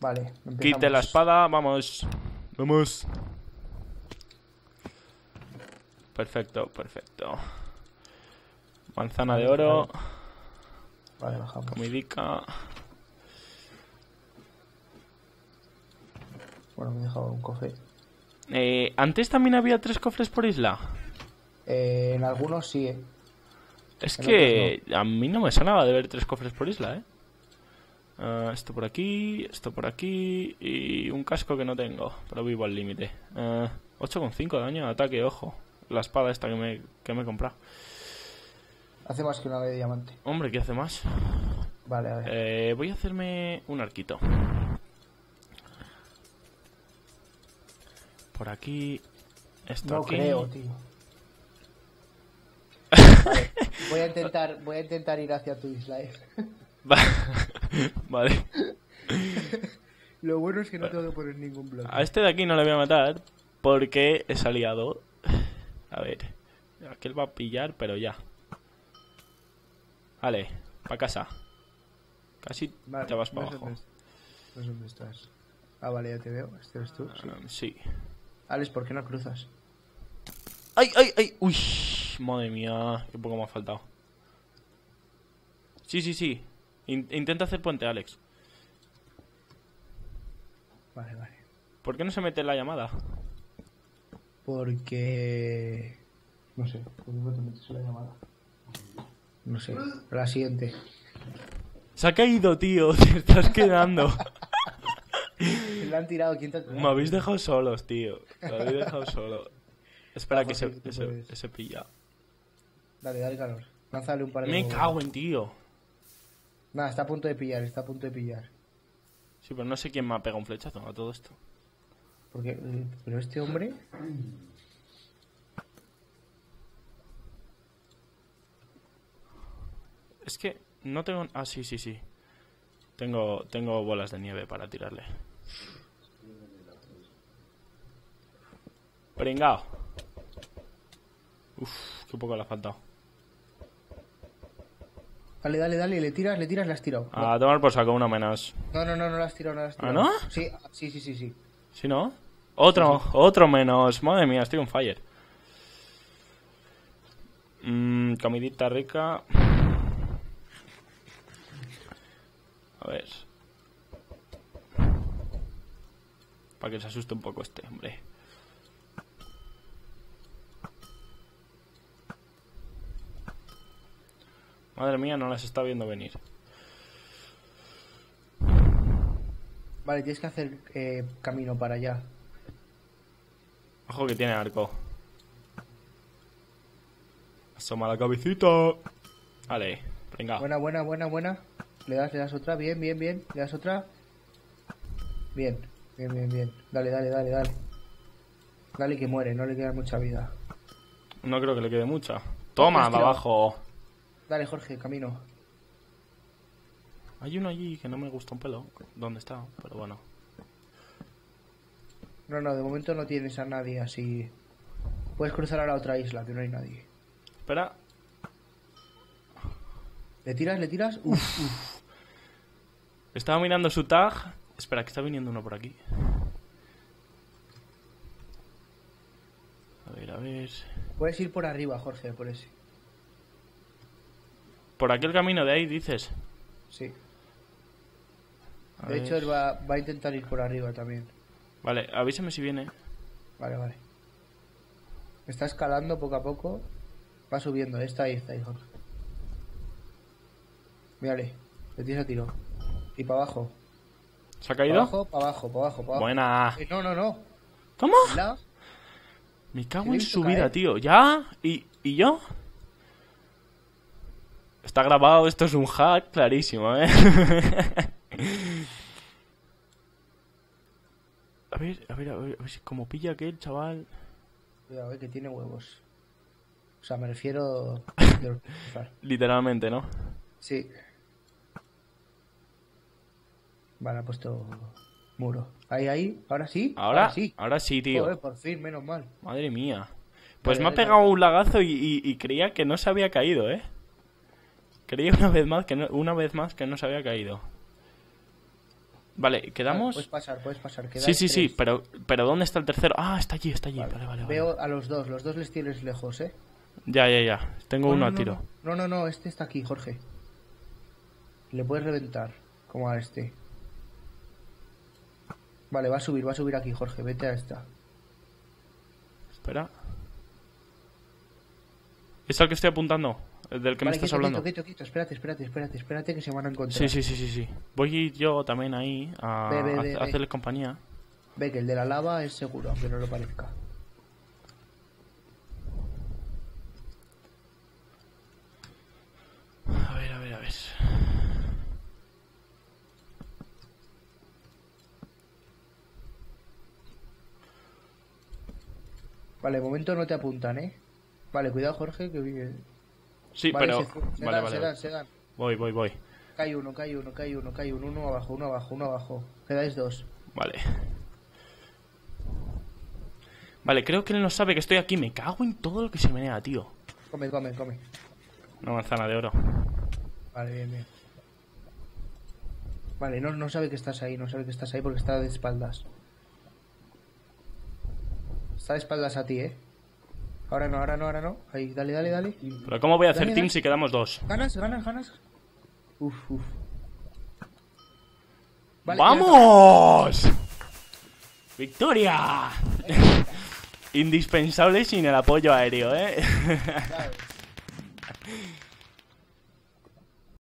Vale, empezamos. Quite la espada, vamos. Vamos. Perfecto, perfecto. Manzana de oro, Vale, bajamos. comidica. Bueno, me he dejado un cofre. Eh, Antes también había tres cofres por isla. Eh, en algunos sí, eh. Es En que a mí no me sonaba de ver tres cofres por isla, ¿eh? Ah, esto por aquí, esto por aquí y un casco que no tengo, pero vivo al límite. Ah, 8,5 de daño de ataque, ojo. La espada esta que me, que me he comprado. Hace más que una de diamante. Hombre, ¿qué hace más? Vale, a ver. Eh, voy a hacerme un arquito. Por aquí. Esto no aquí. creo, tío. Vale, voy a intentar, voy a intentar ir hacia tu isla, eh. Va- vale. Lo bueno es que no tengo que poner ningún bloque. A este de aquí no le voy a matar porque es aliado. A ver. Aquel va a pillar, pero ya. Vale, para casa. Casi Vale, te vas para abajo. dónde estás. Ah, vale, ya te veo. Este eres tú. Sí. Um, sí. Alex, ¿por qué no cruzas? ¡Ay, ay, ay! ¡Uy! Madre mía, qué poco me ha faltado. Sí, sí, sí. In- intenta hacer puente, Alex. Vale, vale. ¿Por qué no se mete en la llamada? Porque... No sé. ¿Por qué no te metes en la llamada? No sé. La siguiente. Se ha caído, tío. Te estás quedando. Le han tirado. ¿Quién te ha tirado? Me habéis dejado solos, tío. Me habéis dejado solo. Espera, que se, puedes. ese pilla. Dale, dale calor. Lánzale un par de... Me cago en tío. Nada, está a punto de pillar, está a punto de pillar. Sí, pero no sé quién me ha pegado un flechazo a todo esto. Porque, eh, pero este hombre... Es que no tengo... Ah, sí, sí, sí. Tengo, tengo bolas de nieve para tirarle. Pringao. Uf, qué poco le ha faltado. Dale, dale, dale, le tiras, le tiras, le has tirado. A tomar por saco una menos. No, no, no, no le has tirado, no le has ¿Ah, tirado. no? Sí, sí, sí, sí, sí. ¿Sí, no? Otro, otro menos. Madre mía, estoy on fire. Mmm, comidita rica. A ver. Para que se asuste un poco este, hombre. Madre mía, no las está viendo venir. Vale, tienes que hacer eh, camino para allá. Ojo que tiene arco. Asoma la cabecita. Vale, venga. Buena, buena, buena, buena. Le das, le das otra, bien, bien, bien. Le das otra. Bien, bien, bien, bien. Dale, dale, dale, dale. Dale que muere, no le queda mucha vida. No creo que le quede mucha. Toma, de abajo. Dale, Jorge, camino. Hay uno allí que no me gusta un pelo. ¿Dónde está? Pero bueno. No, no, de momento no tienes a nadie así. Puedes cruzar a la otra isla, que no hay nadie. Espera. ¿Le tiras, le tiras? Uf, uf. Estaba mirando su tag. Espera, que está viniendo uno por aquí. A ver, a ver. Puedes ir por arriba, Jorge, por ese. Por aquel camino de ahí, dices. Sí. A De ver. hecho, él va, va a intentar ir por arriba también. Vale, avísame si viene. Vale, vale. Está escalando poco a poco. Va subiendo. Está ahí, está ahí, Jorge. Mírale. Le tienes a tiro. Y para abajo. ¿Se ha Para caído? abajo, para abajo, para abajo, para abajo. Buena. Eh, no, no, no. ¿Cómo? La- Me cago ¿Qué le en su vida, tío. ¿Ya? ¿Y, ¿Y yo? Está grabado, esto es un hack clarísimo, ¿eh? a ver, a ver, a ver, a ver si como pilla aquel chaval. Cuidado, eh, que tiene huevos. O sea, me refiero... Literalmente, ¿no? Sí. Vale, ha puesto muro. Ahí, ahí. Ahora sí. Ahora, sí. ahora sí, tío. Joder, por fin, menos mal. Madre mía. Pues Vale, me ha vale, pegado un lagazo y, y- y creía que no se había caído, ¿eh? Creía una vez más que no, una vez más que no se había caído. Vale, ¿quedamos? puedes pasar, puedes pasar. sí, sí, sí, pero, pero ¿dónde está el tercero? Ah, está allí, está allí. Vale. Vale. Veo a los dos, los dos les tienes lejos, ¿eh? Ya, ya, ya. Tengo No, uno no, a tiro. No, no, no, este está aquí, Jorge. Le puedes reventar, como a este. Vale, va a subir, va a subir aquí, Jorge. Vete a esta. Espera. ¿Es al que estoy apuntando? ¿El del que me estás quieto, hablando? quieto, quieto. Espérate, espérate, espérate, espérate que se van a encontrar. Sí, sí, sí, sí, sí. Voy yo también ahí a, Ve, ve, a- ve, a ve. hacerle compañía. Ve que el de la lava es seguro, aunque no lo parezca. A ver, a ver, a ver. Vale, de momento no te apuntan, ¿eh? Vale, cuidado, Jorge, que. Sí, Vale, pero... se, se Vale, dan, vale, se dan, se dan. Voy, voy, voy. Cae uno, cae uno, cae uno, cae uno, uno abajo, uno abajo, uno abajo. Quedáis dos. Vale. Vale, creo que él no sabe que estoy aquí. Me cago en todo lo que se menea, tío. Come, come, come. Una manzana de oro. Vale, bien, bien. Vale, no, no sabe que estás ahí, no sabe que estás ahí porque está de espaldas. Está de espaldas a ti, ¿eh? Ahora no, ahora no, ahora no. Ahí, dale, dale, dale. Pero ¿cómo voy a hacer Dale, team dale. si quedamos dos? ¿Ganas, ganas, ganas? Uf, uf. Vale, ya ¡Vamos! ¡Victoria! Indispensable sin el apoyo aéreo, ¿eh?